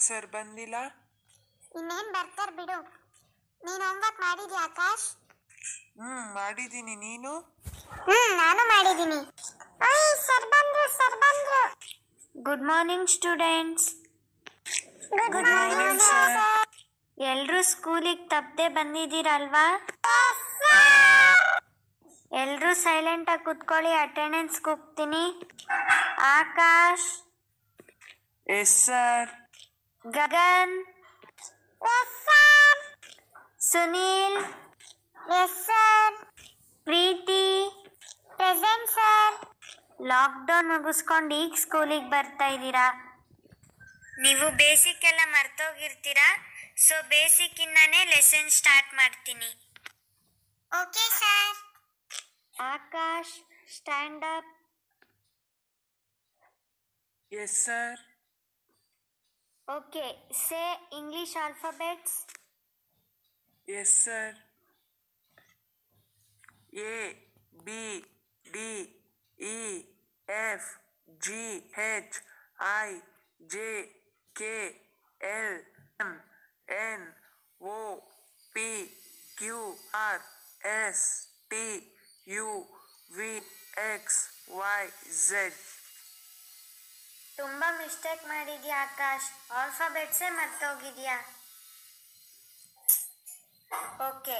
ಯಾಕೆ ಸರ್ ಬಂದಿಲ್ಲ? ಇನ್ನೇನ್ ಬರ್ತಾರ ಬಿಡು. ನೀನು ಹೋಮ್ವರ್ಕ್ ಮಾಡಿದ್ಯಾ ಆಕಾಶ್? ಹ್ಮ್ ಮಾಡಿದ್ದೀನಿ. ನೀನು? ಹ್ಮ್ ನಾನು ಮಾಡಿದ್ದೀನಿ. ಓಯ್ ಸರ್ ಬಂದ್ರು ಸರ್ ಬಂದ್ರು. Good morning students good morning sir ಎಲ್ಲರೂ ಸ್ಕೂಲಿಗೆ ತಪ್ಪದೆ ಬಂದಿದ್ದೀರಲ್ವಾ? ಎಲ್ಲರೂ ಸೈಲೆಂಟಾಗಿ ಕುತ್ಕೊಳ್ಳಿ ಅಟೆಂಡೆನ್ಸ್ ಹೋಗ್ತೀನಿ. Akash. Yes sir Gagan Sunil yes sir Preethi present sir lockdown ಮುಗಿಸ್ಕೊಂಡು ಈಗ ಸ್ಕೂಲಿಗೆ ಬರ್ತಾ ಇದ್ದೀರಾ? ನೀವು ಬೇಸಿಕ್ ಎಲ್ಲ ಮರ್ತೋಗಿರ್ತೀರಾ? ಸೊ ಬೇಸಿಕ್ಕಿಂದಾನೇ ಲೆಸನ್ ಸ್ಟಾರ್ಟ್ ಮಾಡ್ತೀನಿ. Okay sir Akash stand up yes sir Okay, say English alphabets. Yes, sir. A, B, D, E, F, G, H, I, J, K, L, M, N, O, P, Q, R, S, T, U, V, X, Y, Z. ತುಂಬ mistake ಮಾಡಿದ್ಯಾ ಆಕಾಶ್ ಆಲ್ಫಾಬೆಟ್ಸೇ ಮರ್ತೋಗಿದ್ಯಾ okay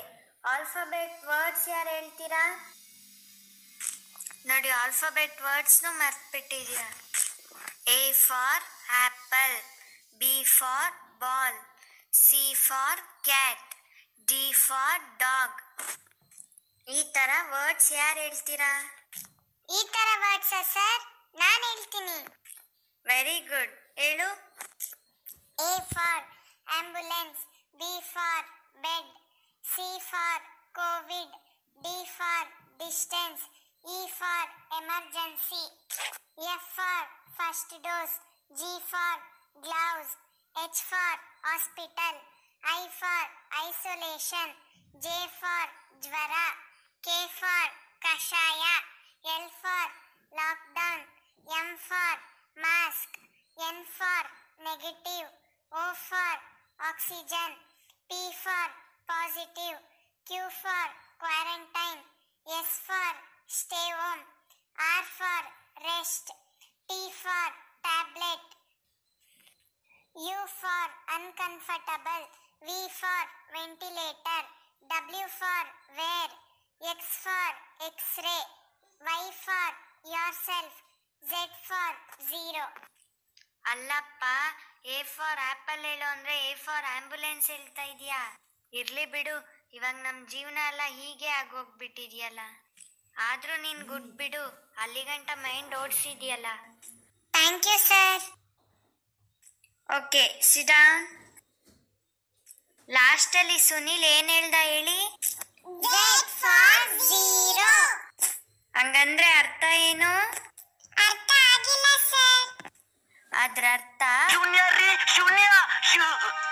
alphabet words ಯಾರು ಹೇಳ್ತೀರಾ ನೋಡಿ alphabet ವರ್ಡ್ಸ್ನು ಮರ್ತ್ಬಿಟ್ಟಿದ್ಯಾ A for apple B for ball C for cat D for dog ಈ ಥರ ವರ್ಡ್ಸ್ ಯಾರು ಹೇಳ್ತೀರಾ ಈ ತರ ವರ್ಡ್ಸ್ ಸರ್ ನಾನು ಹೇಳ್ತೀನಿ Very good. Elu? A for ambulance, B for bed, C for COVID, D for distance, E for emergency, F for first dose, G for gloves, H for hospital, I for isolation, J for jvara. K for kashaya, L for lockdown, M for mask, N for negative, O for oxygen, P for positive, Q for quarantine, S for stay home, R for rest, T for tablet, U for uncomfortable, V for ventilator, W for wear, X for x-ray, Y for yourself, Z for zero. ಅಲ್ಲಪ್ಪ A for apple ಹೇಳು ಅಂದ್ರೆ A for ambulance ಹೇಳ್ತಾ ಇದೀಯಾ ಇರ್ಲಿ ಬಿಡು ಇವಾಗ ನಮ್ಮ ಜೀವನ ಎಲ್ಲ ಹೀಗೆ ಆಗೋಗ್ಬಿಟ್ಟಿದ್ಯಲ್ಲ. ಆದ್ರೂ ನೀನ್ ಗುಡ್ ಬಿಡು ಅಲ್ಲಿಗಂಟ mind ಓಡಿಸಿದ್ಯಲ್ಲ. Thank you sir okay sit down ಲಾಸ್ಟಲ್ಲಿ ಸುನಿಲ್ ಏನ್ ಹೇಳ್ದ ಹೇಳಿ? Adrarta. Juniari, Junia, Junia.